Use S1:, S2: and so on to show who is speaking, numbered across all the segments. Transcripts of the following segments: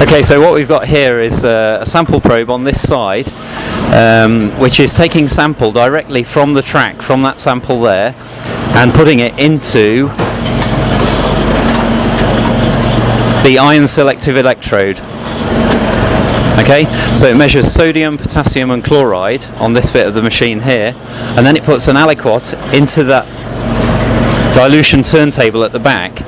S1: Okay, so what we've got here is uh, a sample probe on this side, um, which is taking sample directly from the track, from that sample there, and putting it into the ion selective electrode. Okay, so it measures sodium, potassium and chloride on this bit of the machine here, and then it puts an aliquot into that dilution turntable at the back.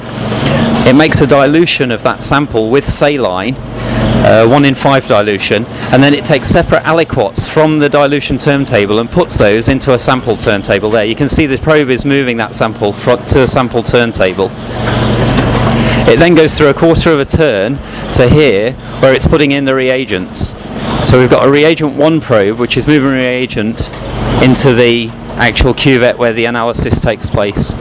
S1: It makes a dilution of that sample with saline, uh, 1 in 5 dilution, and then it takes separate aliquots from the dilution turntable and puts those into a sample turntable there. You can see the probe is moving that sample to the sample turntable. It then goes through a quarter of a turn to here where it's putting in the reagents. So we've got a reagent 1 probe which is moving reagent into the actual cuvette where the analysis takes place.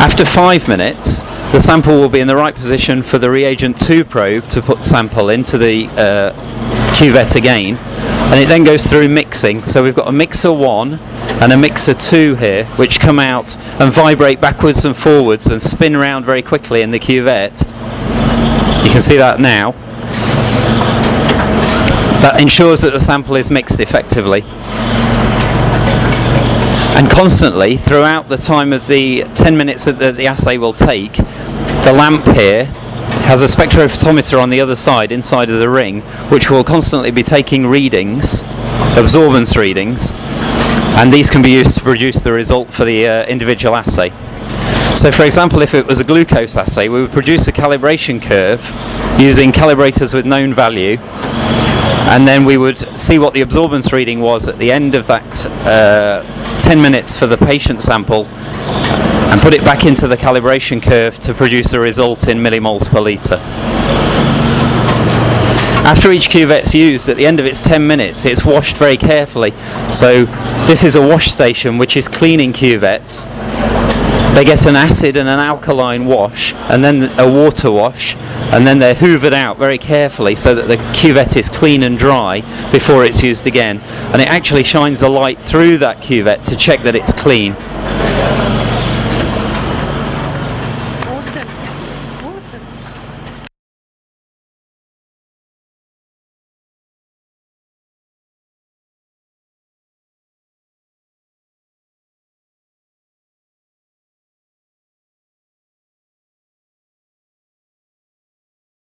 S1: After 5 minutes the sample will be in the right position for the reagent 2 probe to put sample into the uh, cuvette again. And it then goes through mixing. So we've got a mixer 1 and a mixer 2 here which come out and vibrate backwards and forwards and spin around very quickly in the cuvette. You can see that now. That ensures that the sample is mixed effectively and constantly throughout the time of the 10 minutes that the, the assay will take the lamp here has a spectrophotometer on the other side inside of the ring which will constantly be taking readings absorbance readings and these can be used to produce the result for the uh, individual assay. So for example if it was a glucose assay we would produce a calibration curve using calibrators with known value and then we would see what the absorbance reading was at the end of that uh, 10 minutes for the patient sample and put it back into the calibration curve to produce a result in millimoles per litre. After each cuvette's used, at the end of its 10 minutes, it's washed very carefully. So this is a wash station which is cleaning cuvettes. They get an acid and an alkaline wash, and then a water wash, and then they're hoovered out very carefully so that the cuvette is clean and dry before it's used again. And it actually shines a light through that cuvette to check that it's clean.